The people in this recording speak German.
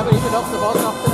eben immer noch der Wasser.